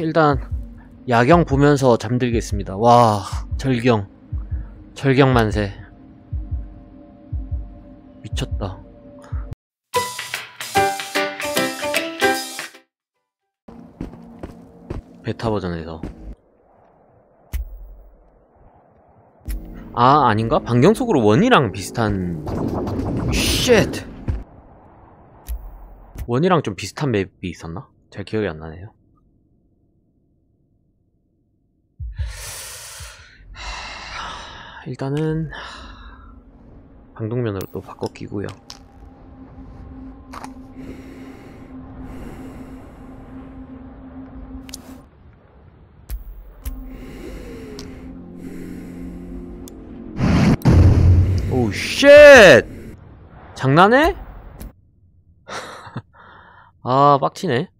일단 야경 보면서 잠들겠습니다. 와 절경 절경 만세 미쳤다. 베타 버전에서 아 아닌가? 반경 속으로 one이랑 비슷한 shit 원이랑 좀 비슷한 맵이 있었나? 잘 기억이 안 나네요. 하, 일단은 방독면으로 또 바꿔 끼고요. oh shit! 장난해? 아 빡치네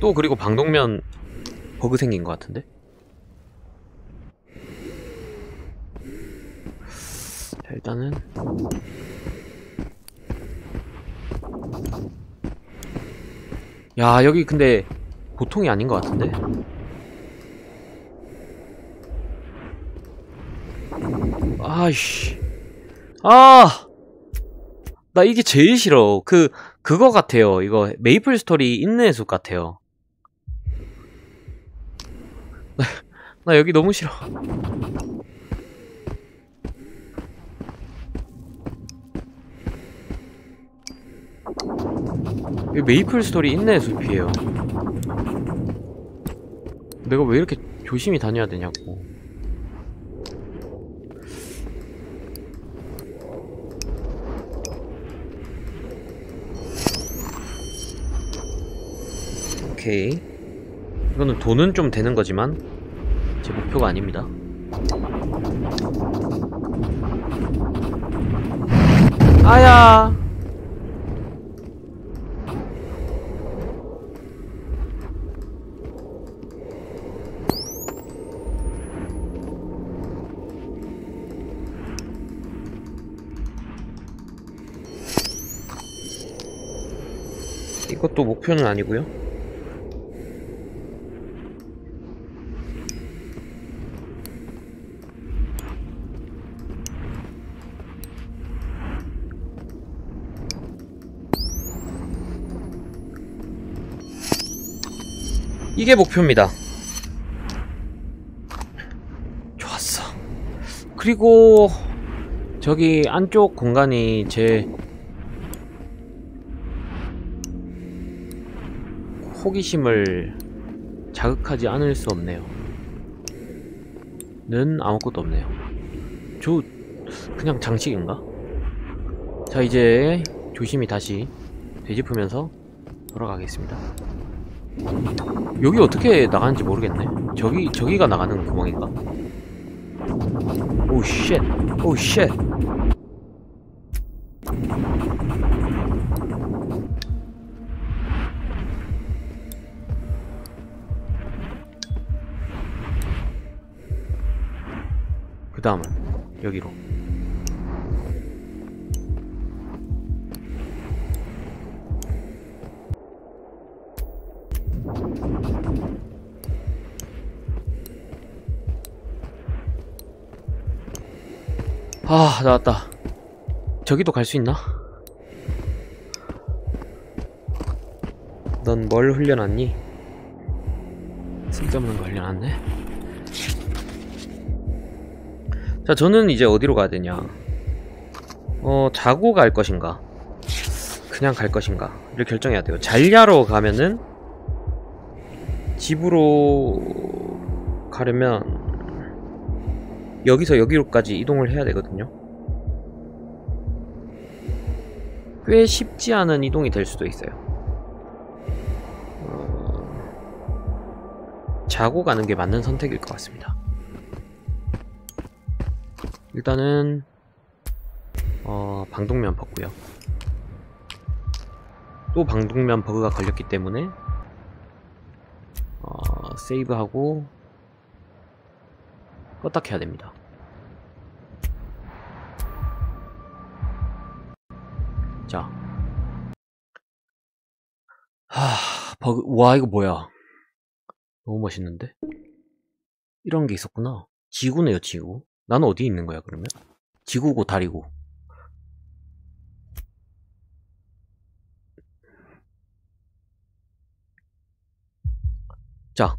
또 그리고 방독면 버그 생긴 것 같은데 일단은 야 여기 근데 보통이 아닌 것 같은데 아이씨 아! 나 이게 제일 싫어. 그, 그거 같아요. 이거, 메이플 스토리 인내의 숲 같아요. 나, 나 여기 너무 싫어. 이 메이플 스토리 인내의 숲이에요. 내가 왜 이렇게 조심히 다녀야 되냐고. 오케이 이거는 돈은 좀 되는 거지만 제 목표가 아닙니다 아야 이것도 목표는 아니고요 이게 목표입니다. 좋았어. 그리고 저기 안쪽 공간이 제 호기심을 자극하지 않을 수 없네요. 는 아무것도 없네요. 저 그냥 장식인가? 자 이제 조심히 다시 되짚으면서 돌아가겠습니다. 여기 어떻게 나가는지 모르겠네. 저기 저기가 나가는 구멍인가? 오 쉣. 오 쉣. 여기로 아 나왔다 저기도 갈 수 있나? 넌 뭘 흘려놨니? 쓸데없는 거 흘려놨네 자 저는 이제 어디로 가야 되냐 어 자고 갈 것인가 그냥 갈 것인가 를 결정해야 돼요 잘야로 가면은 집으로 가려면 여기서 여기로까지 이동을 해야 되거든요. 꽤 쉽지 않은 이동이 될 수도 있어요. 어... 자고 가는 게 맞는 선택일 것 같습니다. 일단은 어... 방독면 벗고요. 또 방독면 버그가 걸렸기 때문에 어... 세이브하고 껐다 켜야 됩니다. 자. 하, 버그, 와, 이거 뭐야. 너무 멋있는데? 이런 게 있었구나. 지구네요, 지구. 나는 어디에 있는 거야, 그러면? 지구고 다리고. 자,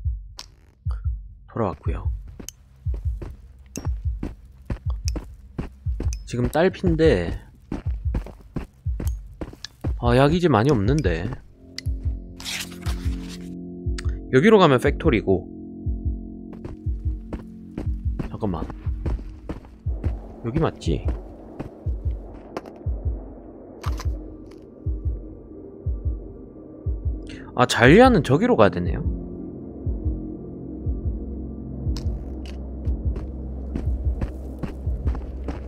돌아왔고요. 지금 딸핀데 아 약이지 많이 없는데 여기로 가면 팩토리고 잠깐만 여기 맞지? 아 잘리아는 저기로 가야 되네요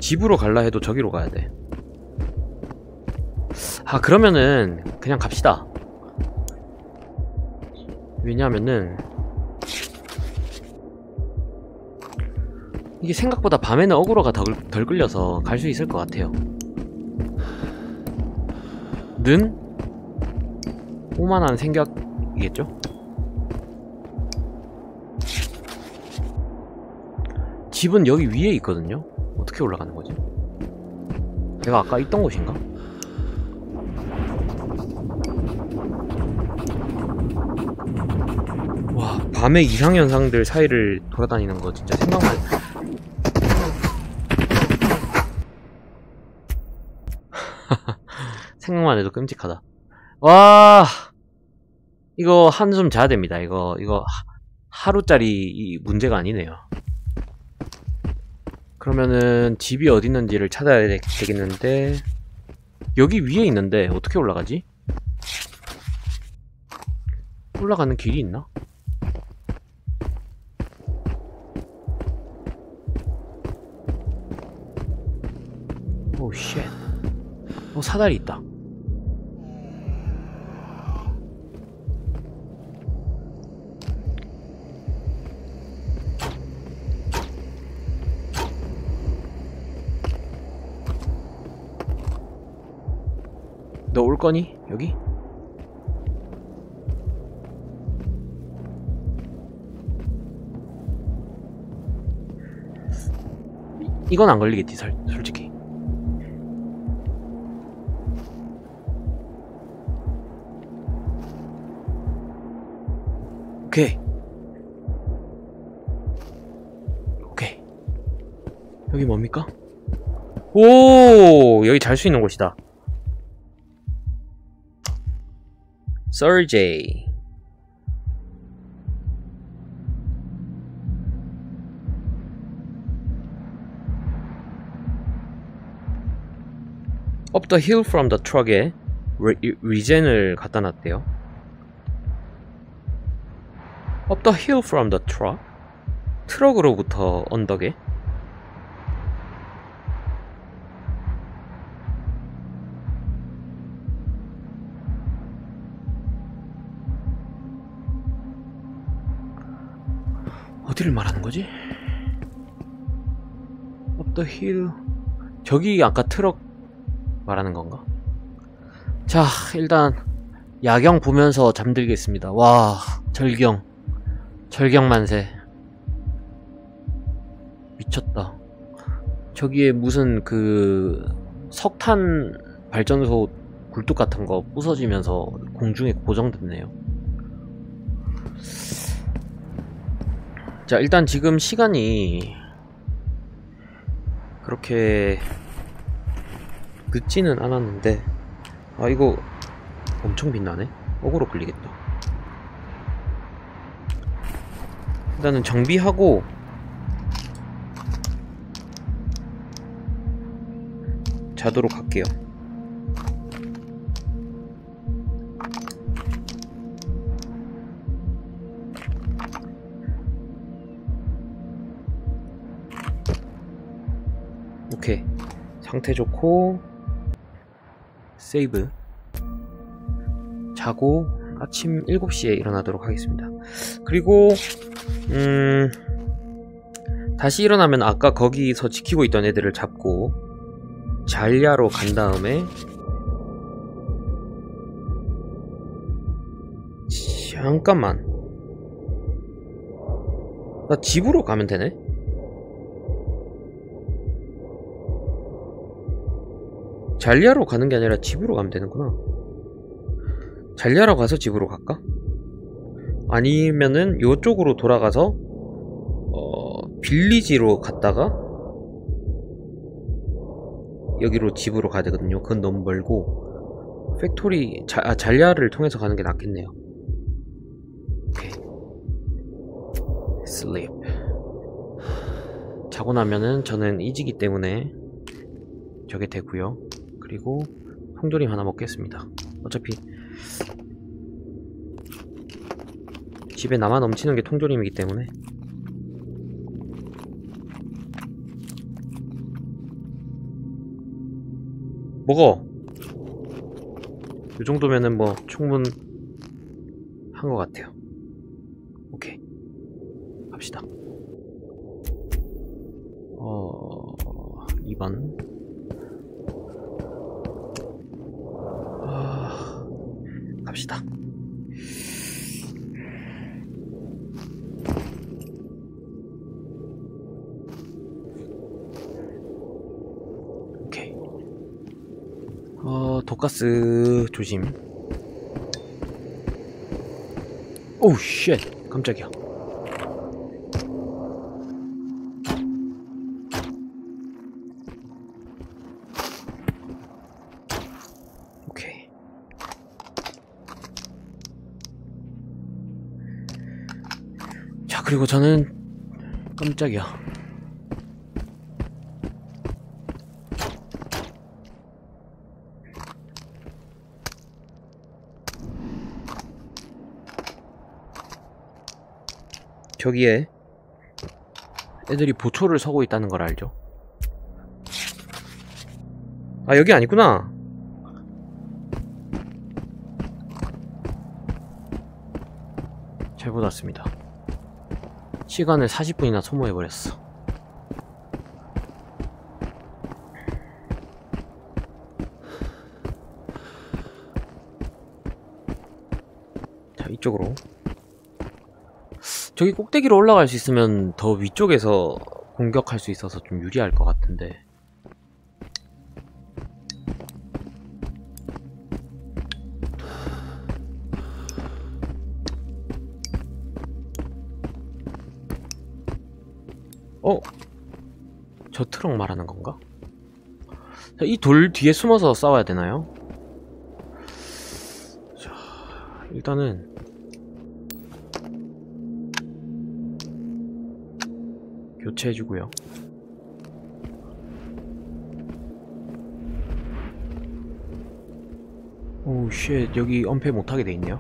집으로 갈라 해도 저기로 가야 돼. 아, 그러면은, 그냥 갑시다. 왜냐하면은, 이게 생각보다 밤에는 어그로가 덜, 덜 끌려서 갈 수 있을 것 같아요. 는? 오만한 생각이겠죠? 집은 여기 위에 있거든요? 어떻게 올라가는 거지? 내가 아까 있던 곳인가? 와, 밤의 이상현상들 사이를 돌아다니는 거 진짜 생각만. 생각만 해도 끔찍하다. 와, 이거 한숨 자야 됩니다. 이거, 이거 하루짜리 문제가 아니네요. 그러면은 집이 어디 있는지를 찾아야 되겠는데 여기 위에 있는데 어떻게 올라가지? 올라가는 길이 있나? 오 쉣. 어 사다리 있다. 너 올 거니? 여기? 이건 안 걸리겠지, 설, 솔직히. 오케이. 오케이. 여기 뭡니까? 오, 여기 잘 수 있는 곳이다. Surjay. Up the the truck에 리, 리젠을 갖다 놨대요. The hill from the truck? 트럭으로부터 언덕에? 어디를 말하는 거지? Up the hill. 저기 아까 트럭 말하는 건가? 자, 일단 야경 보면서 잠들겠습니다. 와, 절경. 절경 만세. 미쳤다. 저기에 무슨 그 석탄 발전소 굴뚝 같은 거 부서지면서 공중에 고정됐네요. 자, 일단 지금 시간이 그렇게 늦지는 않았는데 아 이거 엄청 빛나네? 어그로 끌리겠다 일단은 정비하고 자도록 할게요. 오케이. 상태 좋고 세이브. 자고 아침 7시에 일어나도록 하겠습니다. 그리고 음 다시 일어나면 아까 거기서 지키고 있던 애들을 잡고 잘야로 간 다음에 잠깐만. 나 집으로 가면 되네? 잘리아로 가는 게 아니라 집으로 가면 되는구나. 잘리아로 가서 집으로 갈까? 아니면은 요쪽으로 돌아가서 어, village로 갔다가 여기로 집으로 가야 되거든요. 그건 너무 멀고 factory 자, 아, 잘리아를 통해서 가는 게 낫겠네요. 오케이. 슬립. 자고 나면은 저는 이지기 때문에 저게 되고요. 그리고 통조림 하나 먹겠습니다. 어차피 집에 남아 넘치는 게 통조림이기 때문에 먹어! 이 정도면은 뭐 충분한 것 같아요. 오케이. 갑시다. 어... 2번. 아... 갑시다. 오케이. 어, 독가스 조심. 오우, 쉣. 깜짝이야. 오케이. 자, 그리고 저는 깜짝이야. 저기에 애들이 보초를 서고 있다는 걸 알죠? 아 여기 아니구나. 잘못 왔습니다. 시간을 40분이나 소모해버렸어. 자 이쪽으로 저기 꼭대기로 올라갈 수 있으면 더 위쪽에서 공격할 수 있어서 좀 유리할 것 같은데 어? 저 트럭 말하는 건가? 이 돌 뒤에 숨어서 싸워야 되나요? 자, 일단은 교체해주고요. oh shit 여기 엄폐 못하게 돼있네요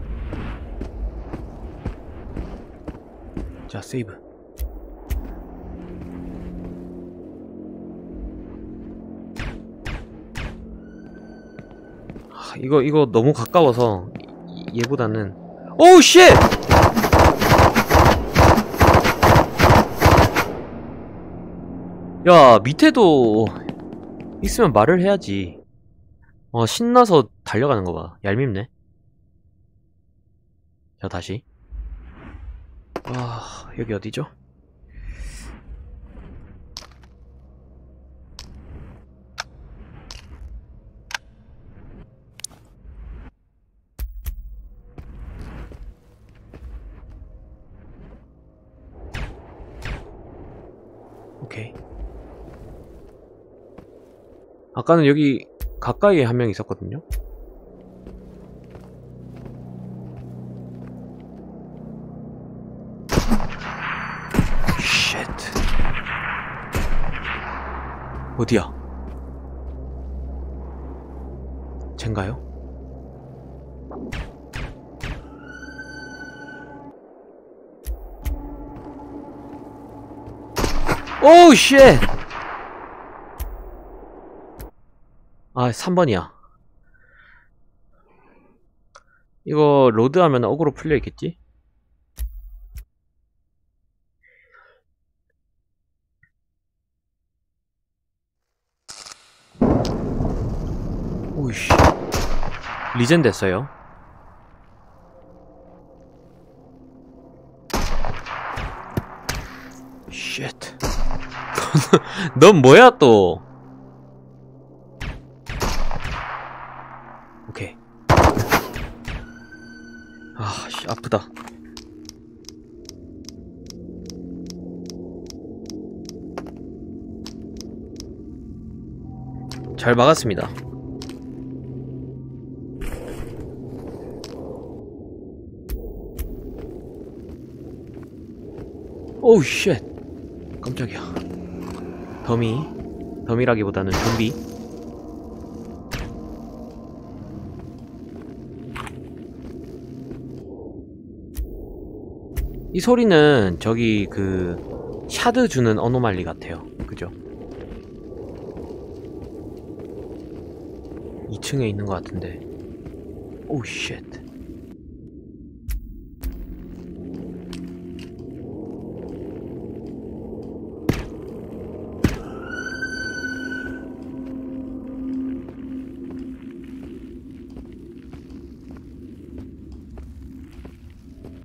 자 세이브 하, 이거 이거 너무 가까워서 이- 얘보다는 oh shit! 야 밑에도 있으면 말을 해야지. 어 신나서 달려가는 거 봐. 얄밉네. 자 다시. 아 여기 어디죠? 오케이 아까는 여기 가까이에 한 명 있었거든요. 쉣. 어디야? 쟨가요? 오우 쉣! 아, 3번이야. 이거 로드하면 어그로 풀려있겠지? 오이씨. 리젠 됐어요. 쉣넌 뭐야 또? 아, 씨, 아프다. 잘 막았습니다. 오우 쉣 깜짝이야 더미 더미라기보다는 좀비 이 소리는 저기 그 샤드 주는 어노말리 같아요. 그죠? 2층에 있는 것 같은데. 오우 쉣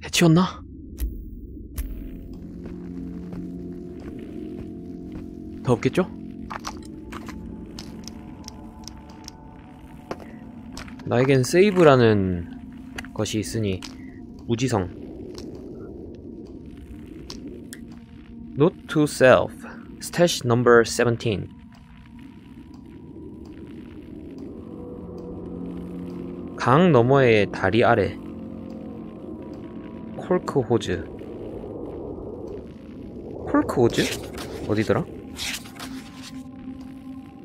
해치웠나? 더 없겠죠? 나에겐 세이브라는 것이 있으니 무지성 Note to self Stash number 17 강 너머의 다리 아래 콜크 호즈 콜크 호즈? 어디더라?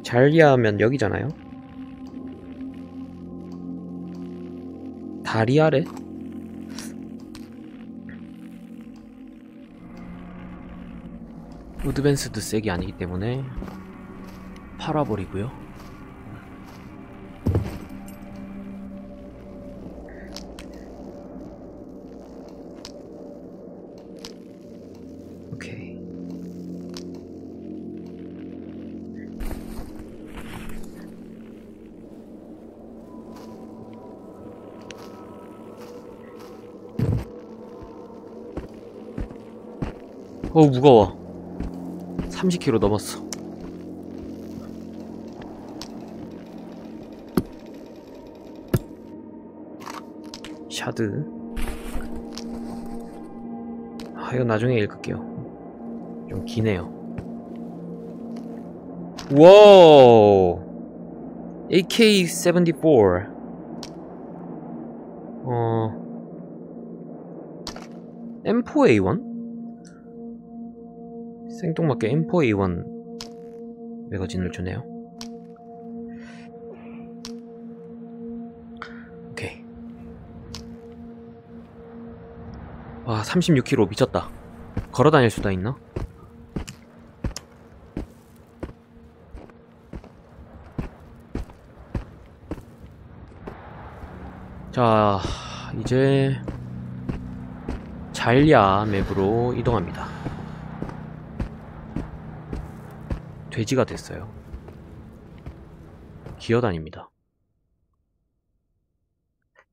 잘 이해하면 여기잖아요 다리 아래? 우드벤스드 색이 아니기 때문에 팔아버리고요 오케이 어 무거워. 30kg 넘었어. 샤드. 아 이거 나중에 읽을게요. 좀 기네요. 와우! AK-74 어 M4A1? 생뚱맞게 M4A1 매거진을 주네요. 오케이. 와 36km 미쳤다. 걸어다닐 수도 있나? 자 이제 잘야 맵으로 이동합니다 돼지가 됐어요. 기어다닙니다.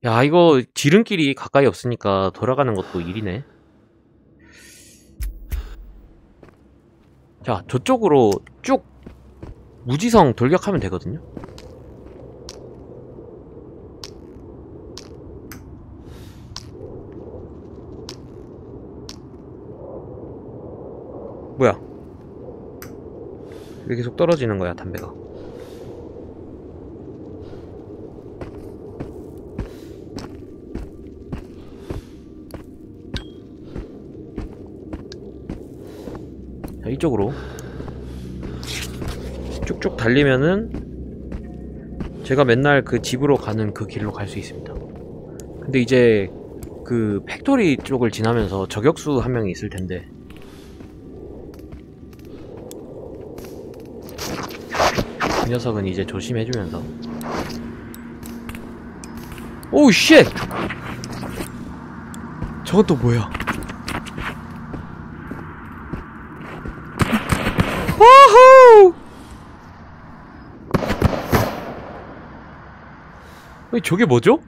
야, 이거 지름길이 가까이 없으니까 돌아가는 것도 일이네. 자, 저쪽으로 쭉 무지성 돌격하면 되거든요. 뭐야? 왜 계속 떨어지는 거야 담배가? 자 이쪽으로. 쭉쭉 달리면은 제가 맨날 그 집으로 가는 그 길로 갈 수 있습니다. 근데 이제 그 factory 쪽을 지나면서 저격수 한 명이 있을 텐데 녀석은 이제 조심해주면서 oh shit! 저건 또 뭐야 wow! 아니 저게 뭐죠?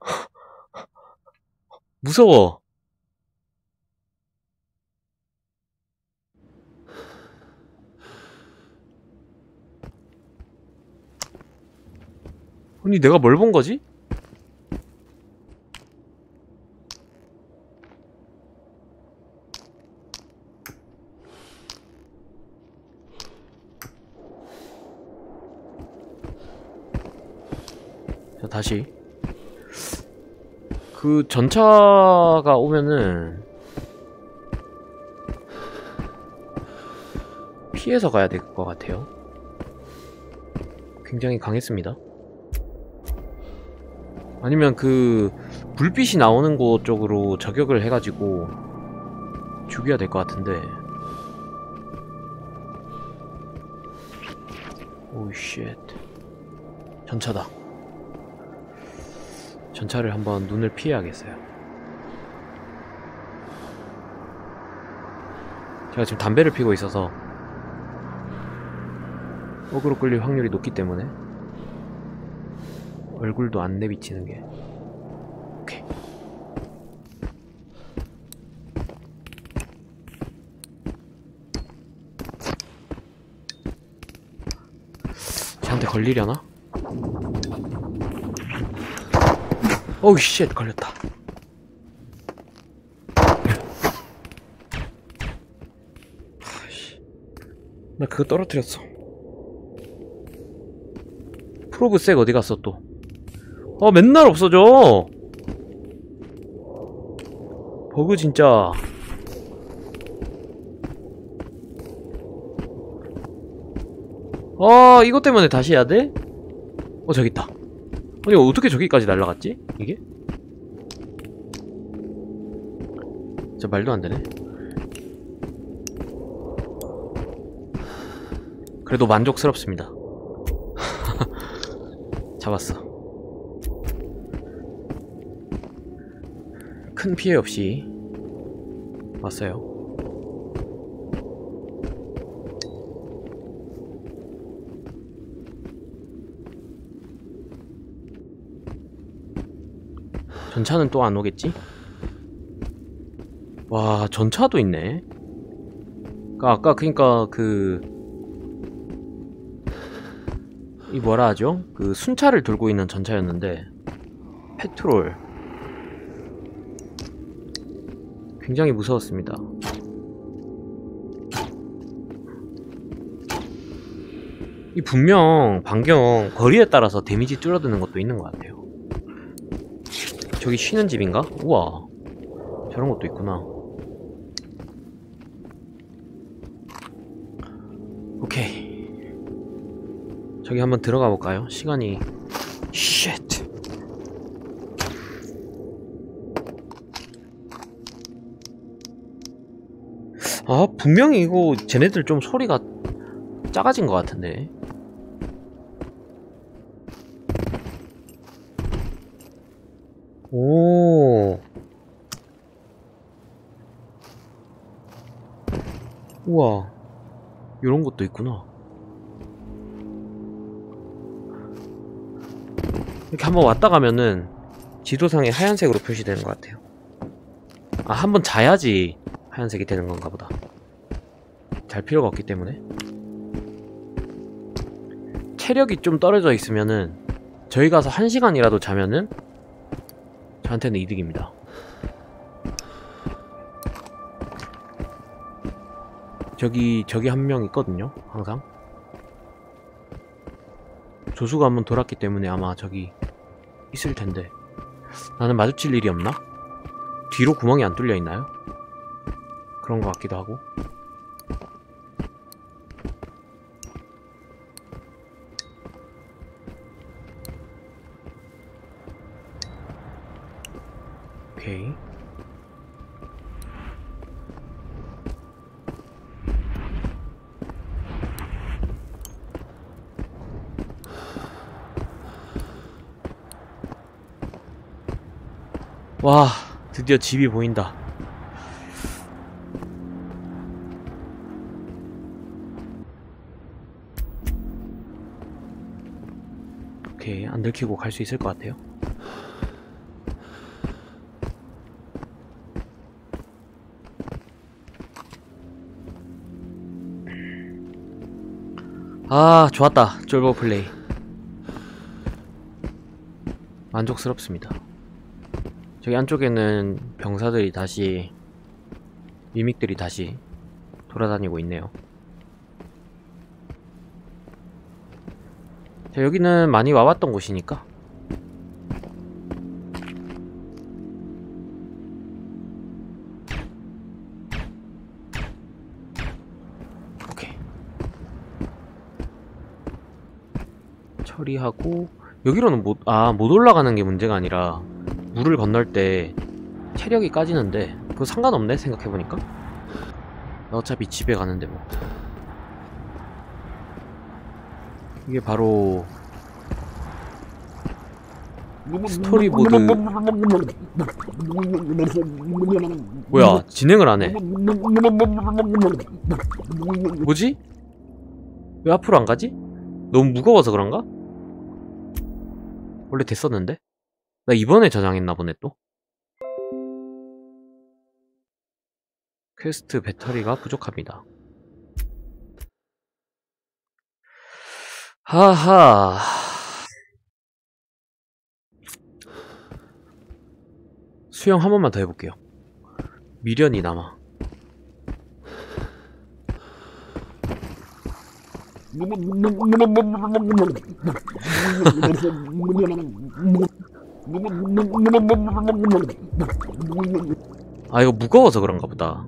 무서워 아니 내가 뭘 본 거지? 자 다시. 그 전차가 오면은 피해서 가야 될 것 같아요. 굉장히 강했습니다 아니면 그 불빛이 나오는 곳 쪽으로 저격을 해가지고 죽여야 될 것 같은데. 오쉣 전차다. 전차를 한번 눈을 피해야겠어요. 제가 지금 담배를 피고 있어서 어그로 끌릴 확률이 높기 때문에 얼굴도 안 내비치는 게. 오케이. 쟤한테 걸리려나? oh shit 걸렸다. 나 그거 떨어뜨렸어. probe sack 어디 갔어 또 어 맨날 없어져 버그 진짜 아 이것 때문에 다시 해야 돼? 어 저기 있다 아니 어떻게 저기까지 날라갔지? 이게? 진짜 말도 안 되네 그래도 만족스럽습니다 잡았어 큰 피해 없이 왔어요 전차는 또 안 오겠지? 와 전차도 있네 그니까 아까 그니까 그... 이 뭐라 하죠? 그 순차를 들고 있는 전차였는데 페트롤 굉장히 무서웠습니다. 이 분명 반경 거리에 따라서 데미지 줄어드는 것도 있는 것 같아요. 저기 쉬는 집인가? 우와. 저런 것도 있구나. 오케이. 저기 한번 들어가 볼까요? 시간이. 쉣 아 분명히 이거 쟤네들 좀 소리가 작아진 것 같은데. 오. 우와. 이런 것도 있구나. 이렇게 한번 왔다 가면은 지도상에 하얀색으로 표시되는 것 같아요. 아 한번 자야지 하얀색이 되는 건가 보다 잘 필요가 없기 때문에. 체력이 좀 떨어져 있으면은 저희 가서 한 시간이라도 자면은 저한테는 이득입니다. 저기 저기 한 명 있거든요 항상. 조수가 한번 돌았기 때문에 아마 저기 있을 텐데. 나는 마주칠 일이 없나? 뒤로 구멍이 안 뚫려 있나요? 그런 것 같기도 하고 와 드디어 집이 보인다. 오케이 안 들키고 갈 수 있을 것 같아요. 아 좋았다. 쫄보 플레이. 만족스럽습니다. 저기 안쪽에는 병사들이 다시 미믹들이 다시 돌아다니고 있네요. 자, 여기는 많이 와봤던 곳이니까 오케이 처리하고 여기로는 못, 아, 못 올라가는 게 문제가 아니라 물을 건널 때 체력이 까지는데 그거 상관없네 생각해보니까 나 어차피 집에 가는데 뭐 이게 바로 스토리 모드 뭐야 진행을 안해 뭐지? 왜 앞으로 안 가지? 너무 무거워서 그런가? 원래 됐었는데? 나 이번에 저장했나 보네 또. 퀘스트 배터리가 부족합니다. 하하. 수영 한 번만 더 해볼게요. 미련이 남아 아 이거 무거워서 그런가 보다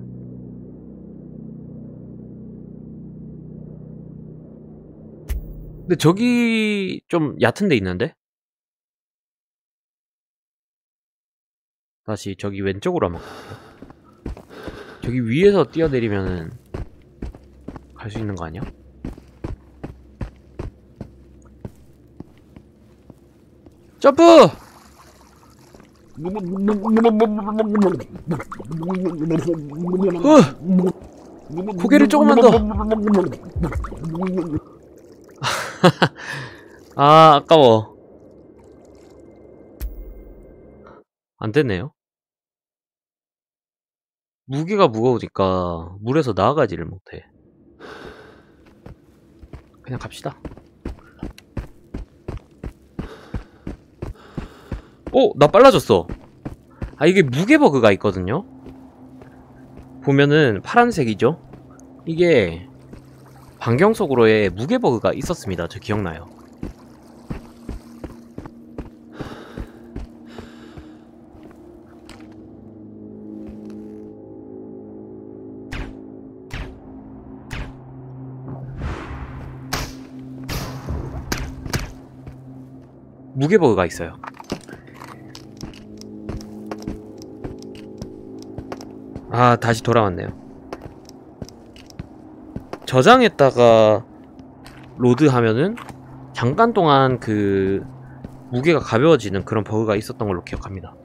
근데 저기 좀 얕은 데 있는데? 다시 저기 왼쪽으로 한번 갈게요 저기 위에서 뛰어내리면은 갈 수 있는 거 아니야? 점프! 어! 고개를 조금만 더! 아, 아까워. 안 됐네요. 무게가 무거우니까 물에서 나아가지를 못해. 그냥 갑시다. 오! 나 빨라졌어. 아, 이게 무게 버그가 있거든요? 보면은 파란색이죠? 이게 반경 속으로의 무게 버그가 있었습니다. 저 기억나요. 무게 버그가 있어요. 아, 다시 돌아왔네요. 저장했다가 load 하면은 잠깐 동안 그 무게가 가벼워지는 그런 버그가 있었던 걸로 기억합니다.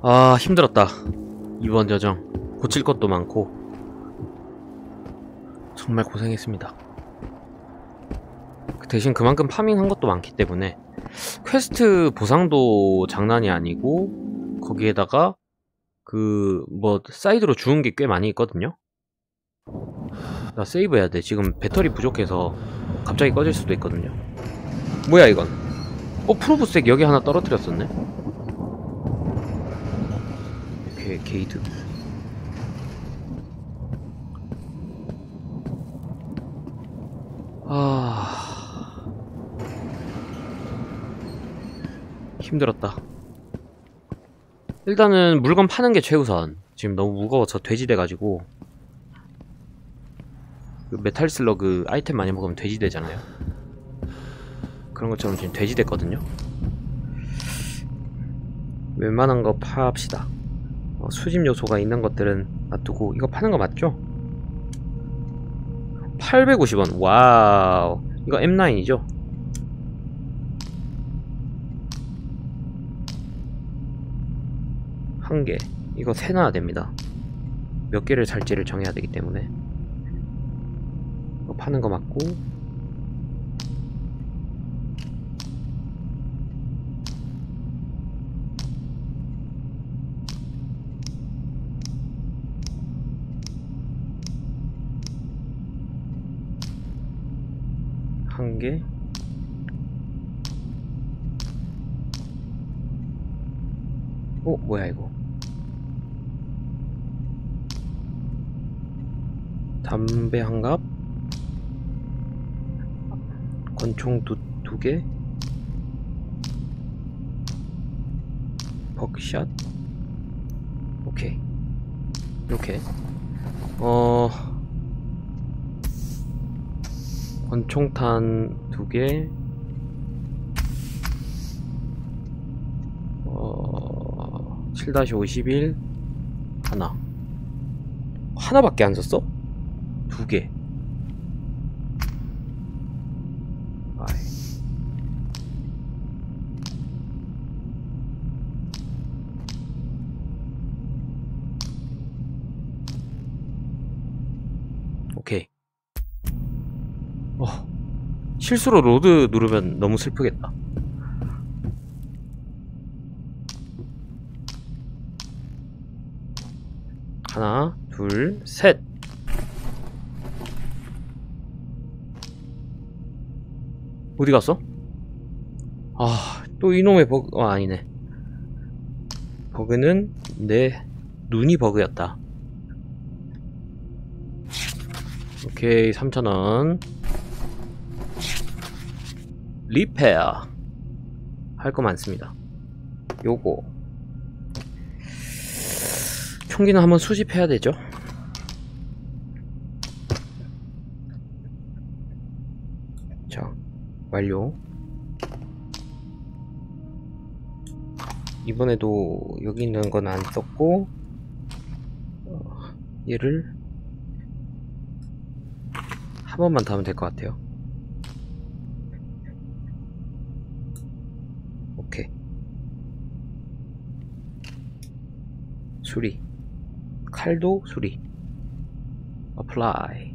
아, 힘들었다. 이번 여정. 고칠 것도 많고. 정말 고생했습니다. 그 대신 그만큼 farming한 것도 많기 때문에 퀘스트 보상도 장난이 아니고 거기에다가 그 뭐 사이드로 주운 게 꽤 많이 있거든요. 나 세이브 해야 돼. 지금 배터리 부족해서 갑자기 꺼질 수도 있거든요. 뭐야 이건? 어 probe sack 여기 하나 떨어뜨렸었네. 게, 게이트. 아 힘들었다. 일단은 물건 파는 게 최우선. 지금 너무 무거워서 돼지 돼가지고 그 Metal Slug 아이템 많이 먹으면 돼지 되잖아요. 그런 것처럼 지금 돼지 됐거든요. 웬만한 거 파합시다. 어, 수집 요소가 있는 것들은 놔두고 이거 파는 거 맞죠? 850원. wow. 이거 M9이죠? 한 개. 이거 세 놔야 됩니다. 몇 개를 살지를 정해야 되기 때문에. 이거 파는 거 맞고. 한 개. 어? 뭐야 이거 담배 한 갑? 권총 두, 두 개, 벅샷, 오케이, 이렇게, 어, 권총탄 두 개, 어, 7-51 하나, 하나밖에 안 썼어? 두 개. 오케이. 어. 실수로 load 누르면 너무 슬프겠다. 하나, 둘, 셋. 어디 갔어? 아, 또 이놈의 버그, 어, 아니네. 버그는 내 눈이 버그였다. 오케이, 3,000원. 리페어. 할 거 많습니다. 요거. 총기는 한번 수집해야 되죠. 자, 완료. 이번에도 여기 있는 건 안 썼고, 어, 얘를 한 번만 더 하면 될 것 같아요. 오케이. 수리. 칼도 수리. apply.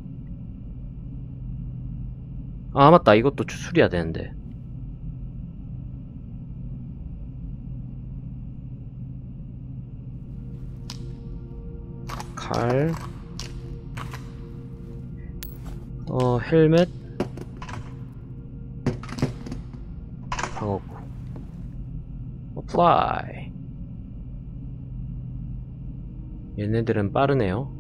아, 맞다. 이것도 수리해야 되는데. 칼. 어, 헬멧. 방어구. apply. 얘네들은 빠르네요.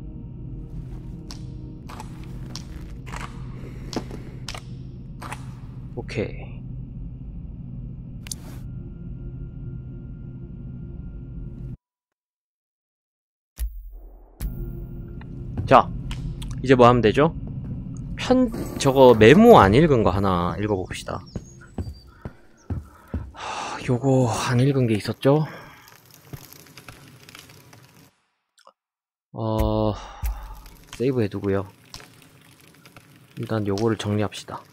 오케이. 자, 이제 뭐 하면 되죠? 편, 저거 메모 안 읽은 거 하나 읽어봅시다. 하, 요거 안 읽은 게 있었죠? 어, 세이브 해두고요. 일단 요거를 정리합시다.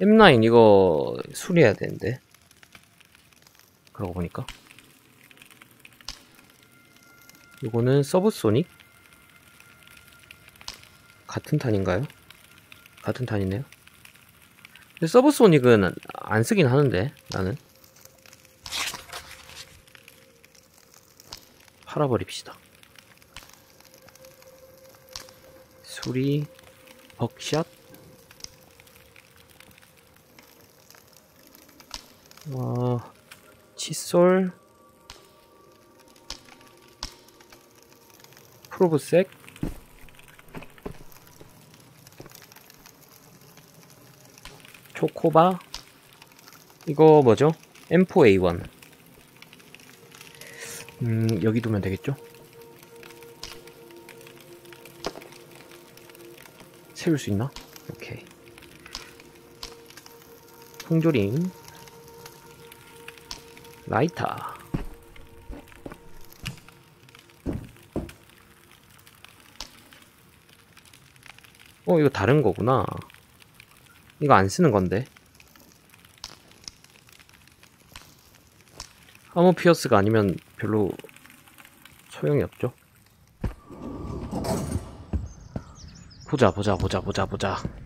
M9 이거 수리해야 되는데. 그러고 보니까. 요거는 서브소닉? 같은 탄인가요? 같은 탄이네요. 근데 서브소닉은 안 쓰긴 하는데, 나는. 팔아버립시다. 수리, 벅샷, 어, 칫솔, 프로브색, 초코바, 이거 뭐죠? M4A1. 음, 여기 두면 되겠죠? 세울 수 있나? 오케이. 통조림, 라이터. 어, 이거 다른 거구나. 이거 안 쓰는 건데. 아무 피어스가 아니면 별로 소용이 없죠. 보자, 보자, 보자, 보자, 보자.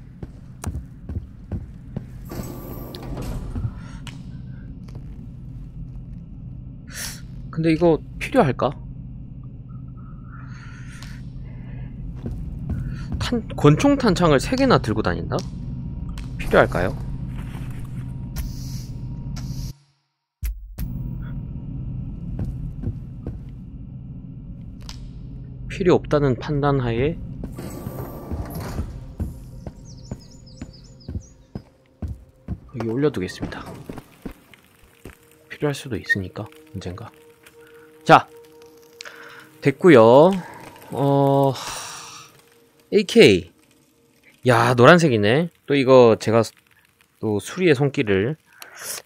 근데 이거 필요할까? 탄, 권총 탄창을 3개나 들고 다닌다? 필요할까요? 필요 없다는 판단 하에 여기 올려두겠습니다 필요할 수도 있으니까 언젠가 자 됐고요. 어 AK 야 노란색이네. 또 이거 제가 또 수리의 손길을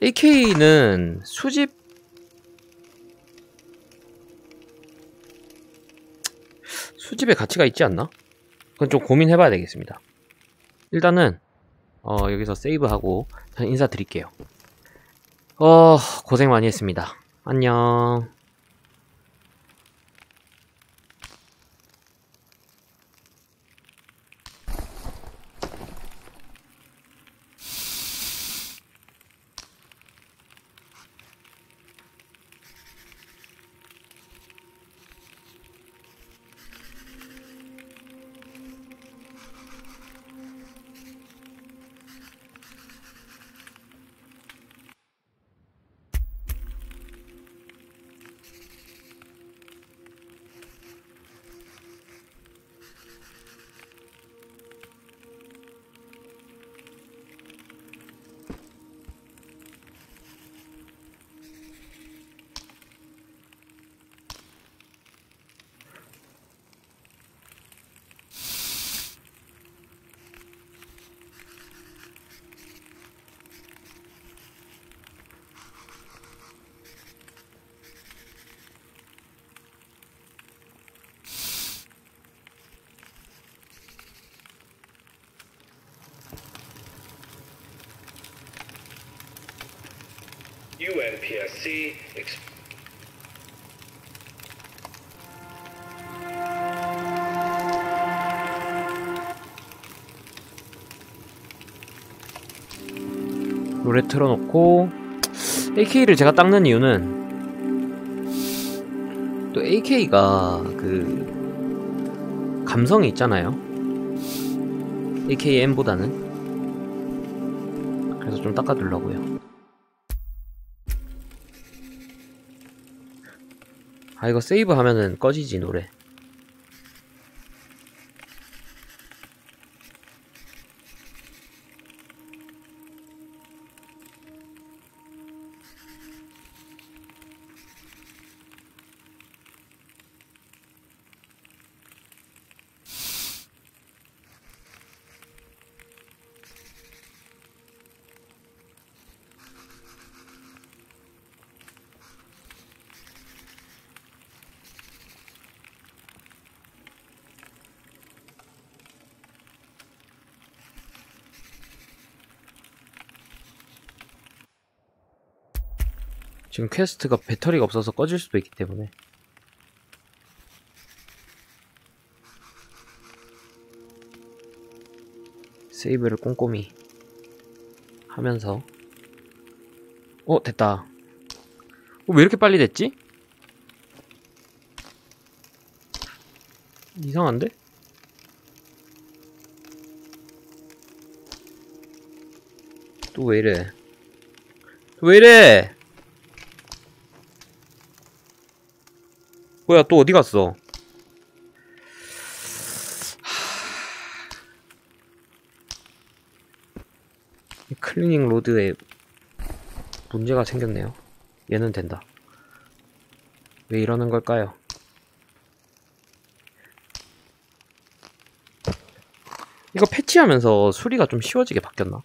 AK는 수집 수집의 가치가 있지 않나? 그건 좀 고민해봐야 되겠습니다. 일단은 어, 여기서 세이브하고 인사드릴게요. 어, 고생 많이 했습니다. 안녕. Ex- 노래 틀어놓고 AK를 제가 닦는 이유는 또 AK가 그 감성이 있잖아요. AKM보다는. 그래서 좀 닦아두려고요 아 이거 세이브 하면은 꺼지지 노래 지금 퀘스트가 배터리가 없어서 꺼질 수도 있기 때문에. 세이브를 꼼꼼히 하면서. 어 됐다. 어, 왜 이렇게 빨리 됐지? 이상한데? 또 왜 이래? 또 왜 이래 뭐야 또 어디 갔어? 이 cleaning rod에 문제가 생겼네요. 얘는 된다. 왜 이러는 걸까요? 이거 패치하면서 수리가 좀 쉬워지게 바뀌었나?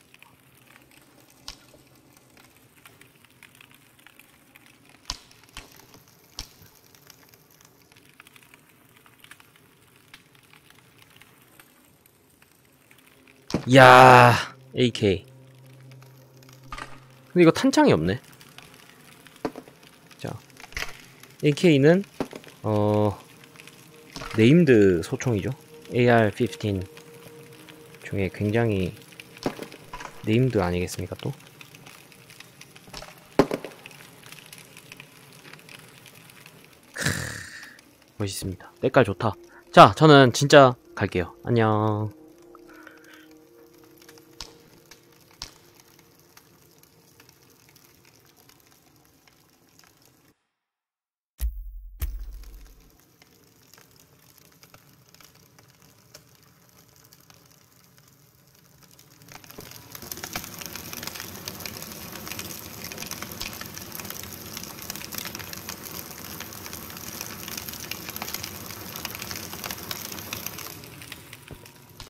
이야 AK 근데 이거 탄창이 없네. 자 AK는 어 named 소총이죠. AR-15 중에 굉장히 named 아니겠습니까 또? 크, 멋있습니다. 때깔 좋다. 자 저는 진짜 갈게요. 안녕